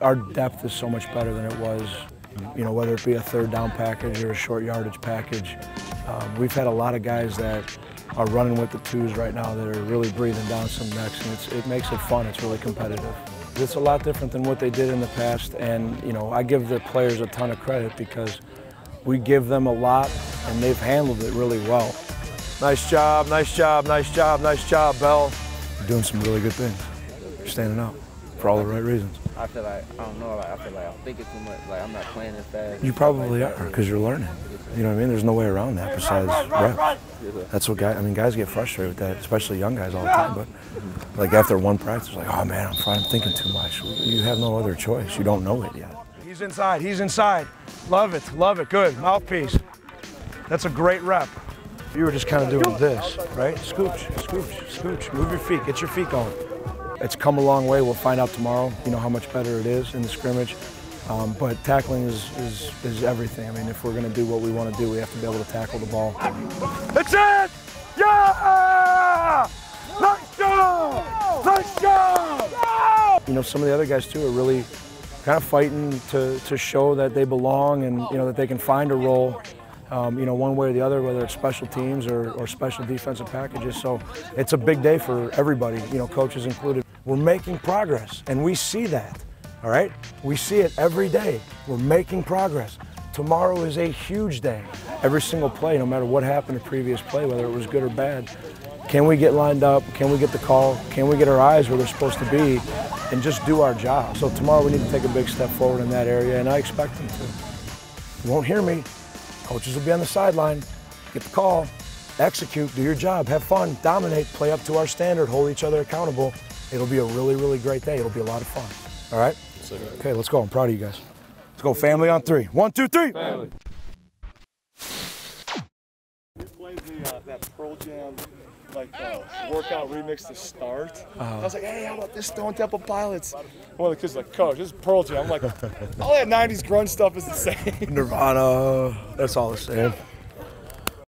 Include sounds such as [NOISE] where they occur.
Our depth is so much better than it was, you know, whether it be a third down package or a short yardage package. Um, we've had a lot of guys that are running with the twos right now that are really breathing down some necks, and it makes it fun. It's really competitive. It's a lot different than what they did in the past, and you know, I give the players a ton of credit because we give them a lot, and they've handled it really well. Nice job, nice job, nice job, nice job, Bell. You're doing some really good things. You're standing out for all the right reasons. I feel like I don't know. Like I feel like I'm thinking too much. Like I'm not playing as fast. You probably are because you're learning. You know what I mean? There's no way around that besides reps. That's what guys. I mean, guys get frustrated with that, especially young guys all the time. But like after one practice, like, oh man, I'm fine. I'm thinking too much. You have no other choice. You don't know it yet. He's inside. He's inside. Love it. Love it. Good mouthpiece. That's a great rep. You were just kind of doing this, right? Scooch, scooch, scooch. Move your feet. Get your feet going. It's come a long way. We'll find out tomorrow, you know, how much better it is in the scrimmage. Um, but tackling is, is, is everything. I mean, if we're going to do what we want to do, we have to be able to tackle the ball. That's it! Yeah! Nice job! Nice job! You know, some of the other guys, too, are really kind of fighting to, to show that they belong and, you know, that they can find a role um, you know, one way or the other, whether it's special teams or, or special defensive packages. So it's a big day for everybody, you know, coaches included. We're making progress, and we see that, all right? We see it every day. We're making progress. Tomorrow is a huge day. Every single play, no matter what happened the previous play, whether it was good or bad, can we get lined up? Can we get the call? Can we get our eyes where they're supposed to be and just do our job? So tomorrow we need to take a big step forward in that area, and I expect them to. You won't hear me, Coaches will be on the sideline. Get the call, execute, do your job, have fun, dominate, play up to our standard, hold each other accountable. It'll be a really, really great day. It'll be a lot of fun. All right? Okay, let's go. I'm proud of you guys. Let's go, family on three. One, two, three. Family. Played the, uh, that Pearl Jam like uh, workout remix to start. Uh, I was like, hey, how about this Stone Temple Pilots? One of the kids was like, coach, this is Pearl Jam. I'm like, [LAUGHS] all that 90s grunge stuff is the same. Nirvana, that's all the same.